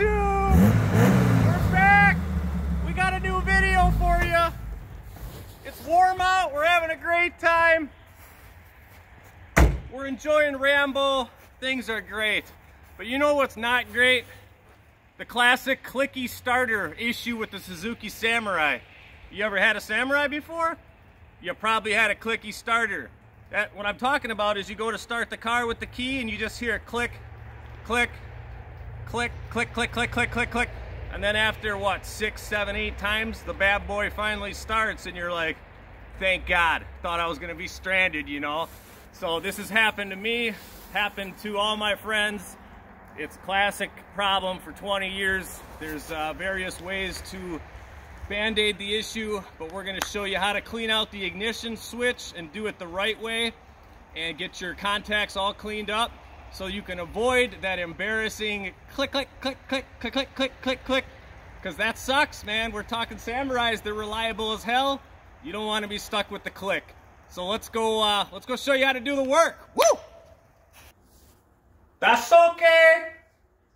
YouTube! We're back! We got a new video for you. It's warm out, we're having a great time. We're enjoying Ramble, things are great. But you know what's not great? The classic clicky starter issue with the Suzuki Samurai. You ever had a Samurai before? You probably had a clicky starter. That, what I'm talking about is you go to start the car with the key and you just hear click, click, click, click, click, click, click, click, click. And then after what, six, seven, eight times, the bad boy finally starts and you're like, thank God. Thought I was gonna be stranded, you know? So this has happened to me, happened to all my friends. It's classic problem for 20 years. There's uh, various ways to band-aid the issue, but we're gonna show you how to clean out the ignition switch and do it the right way and get your contacts all cleaned up so you can avoid that embarrassing click, click, click, click, click, click, click, click, click, because that sucks, man. We're talking Samurais, they're reliable as hell. You don't wanna be stuck with the click. So let's go, uh, let's go show you how to do the work. Woo! That's okay.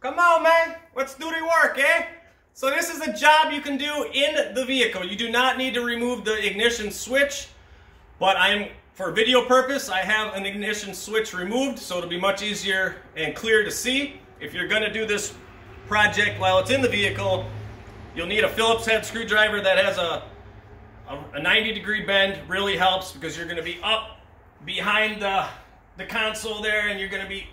Come on, man. Let's do the work, eh? So this is a job you can do in the vehicle. You do not need to remove the ignition switch, but I'm, for video purpose, I have an ignition switch removed, so it'll be much easier and clear to see. If you're gonna do this project while it's in the vehicle, you'll need a Phillips head screwdriver that has a, a, a 90 degree bend, really helps because you're gonna be up behind the, the console there and you're gonna be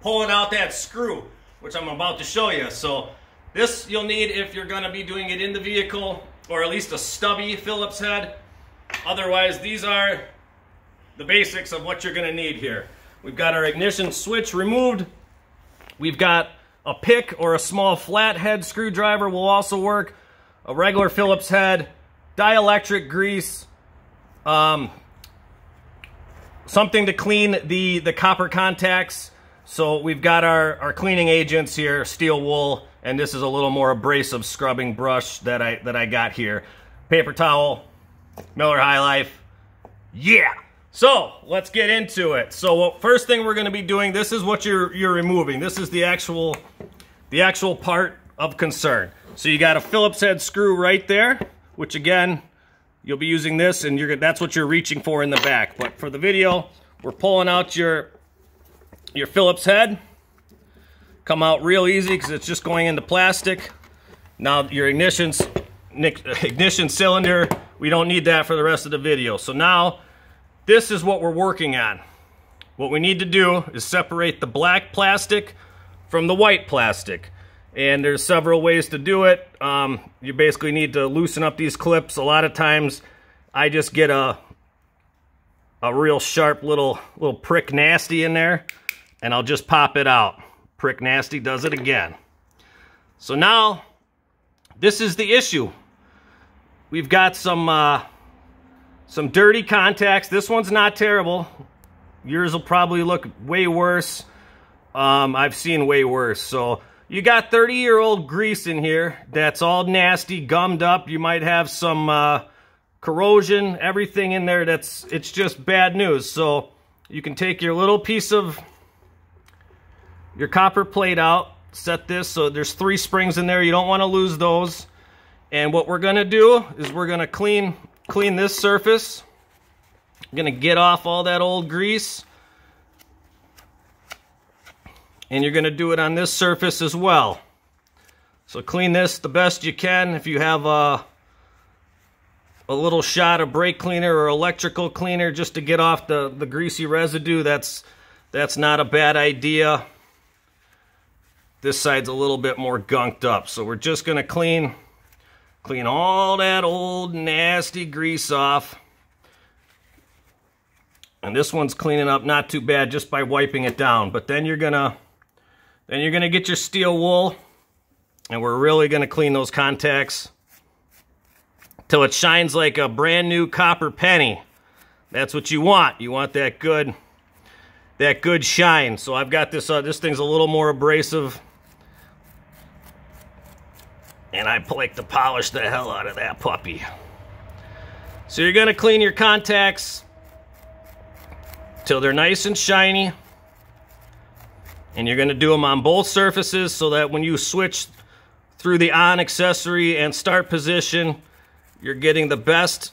pulling out that screw, which I'm about to show you. So this you'll need if you're gonna be doing it in the vehicle or at least a stubby Phillips head. Otherwise, these are the basics of what you're gonna need here. We've got our ignition switch removed. We've got a pick or a small flathead screwdriver will also work. A regular Phillips head, dielectric grease, um, something to clean the, the copper contacts. So we've got our, our cleaning agents here, steel wool, and this is a little more abrasive scrubbing brush that I that I got here. Paper towel, Miller High Life. Yeah. So let's get into it. So first thing we're going to be doing, this is what you're you're removing. This is the actual the actual part of concern. So you got a Phillips head screw right there, which again you'll be using this, and you're that's what you're reaching for in the back. But for the video, we're pulling out your your Phillips head come out real easy because it's just going into plastic. Now your ignition, ignition cylinder, we don't need that for the rest of the video. So now this is what we're working on. What we need to do is separate the black plastic from the white plastic. And there's several ways to do it. Um, you basically need to loosen up these clips. A lot of times I just get a, a real sharp little, little prick nasty in there and I'll just pop it out. Prick Nasty does it again. So now, this is the issue. We've got some uh, some dirty contacts. This one's not terrible. Yours will probably look way worse. Um, I've seen way worse. So you got 30-year-old grease in here that's all nasty, gummed up. You might have some uh, corrosion, everything in there that's, it's just bad news. So you can take your little piece of your copper plate out. Set this so there's three springs in there. You don't want to lose those. And what we're to do is we're to clean clean this surface. I'm to get off all that old grease. And you're to do it on this surface as well. So clean this the best you can. If you have a, a little shot of brake cleaner or electrical cleaner just to get off the, the greasy residue, that's, that's not a bad idea. This side's a little bit more gunked up. So we're just to clean, clean all that old nasty grease off. And this one's cleaning up not too bad just by wiping it down. But then you're to, then you're to get your steel wool. And we're really to clean those contacts till it shines like a brand new copper penny. That's what you want. You want that good, that good shine. So I've got this, uh, this thing's a little more abrasive and I like to polish the hell out of that puppy. So you're gonna clean your contacts till they're nice and shiny. And you're gonna do them on both surfaces so that when you switch through the on accessory and start position, you're getting the best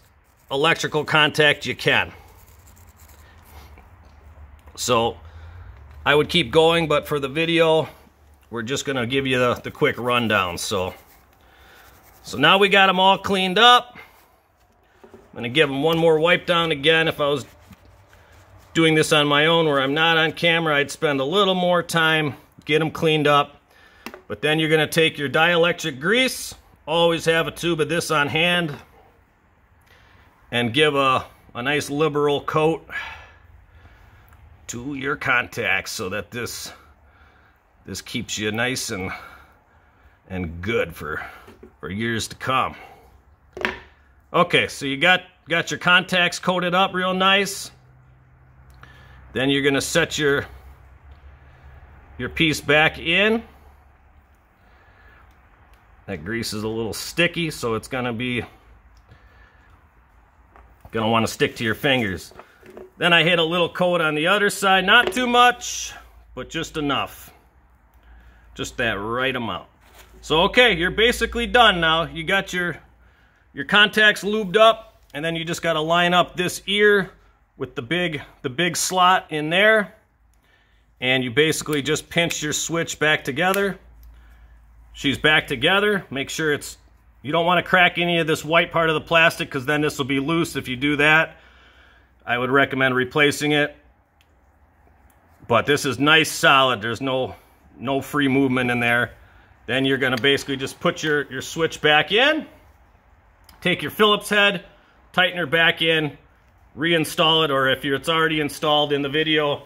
electrical contact you can. So I would keep going, but for the video, we're just gonna give you the, the quick rundown. So, so now we got them all cleaned up. I'm gonna give them one more wipe down again. If I was doing this on my own where I'm not on camera, I'd spend a little more time, get them cleaned up. But then you're gonna take your dielectric grease, always have a tube of this on hand, and give a, a nice liberal coat to your contacts so that this this keeps you nice and and good for for years to come. Okay, so you got got your contacts coated up real nice. Then you're gonna set your your piece back in. That grease is a little sticky, so it's gonna be gonna want to stick to your fingers. Then I hit a little coat on the other side, not too much, but just enough. Just that right amount. So okay, you're basically done now. You got your your contacts lubed up, and then you just got to line up this ear with the big the big slot in there. And you basically just pinch your switch back together. She's back together. Make sure it's you don't want to crack any of this white part of the plastic because then this will be loose if you do that. I would recommend replacing it. But this is nice solid. There's no no free movement in there. Then you're going to basically just put your, your switch back in. Take your Phillips head, tighten her back in, reinstall it, or if it's already installed in the video,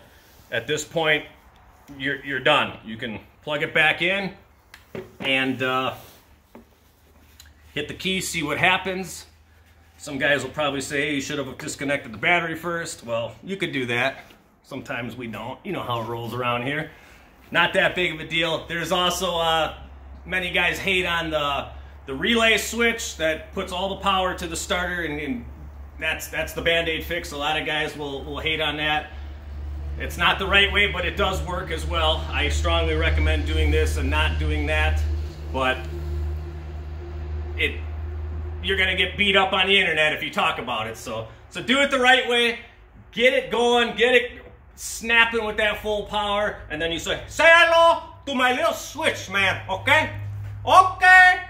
at this point, you're, you're done. You can plug it back in and uh, hit the key, see what happens. Some guys will probably say, hey, you should have disconnected the battery first. Well, you could do that. Sometimes we don't. You know how it rolls around here. Not that big of a deal. There's also, uh, many guys hate on the, the relay switch that puts all the power to the starter and, and that's, that's the Band-Aid fix. A lot of guys will, will hate on that. It's not the right way, but it does work as well. I strongly recommend doing this and not doing that, but it you're gonna get beat up on the internet if you talk about it. So, so do it the right way. Get it going. Get it snapping with that full power, and then you say, "Say hello to my little switch, man." Okay, okay.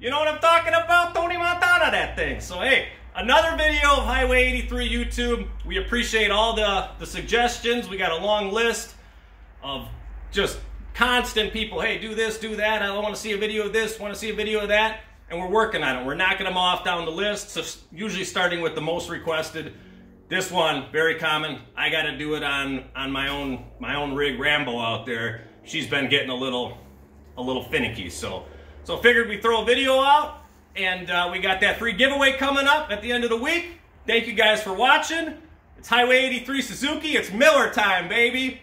You know what I'm talking about? Tony Montana, that thing. So hey, another video of Highway 83 YouTube. We appreciate all the the suggestions. We got a long list of just constant people. Hey, do this, do that. I want to see a video of this. Want to see a video of that and we're working on it. We're knocking them off down the list. So usually starting with the most requested. This one, very common. I got to do it on on my own my own rig Rambo out there. She's been getting a little a little finicky. So so figured we throw a video out, and uh, we got that free giveaway coming up at the end of the week. Thank you guys for watching. It's Highway 83 Suzuki. It's Miller time, baby.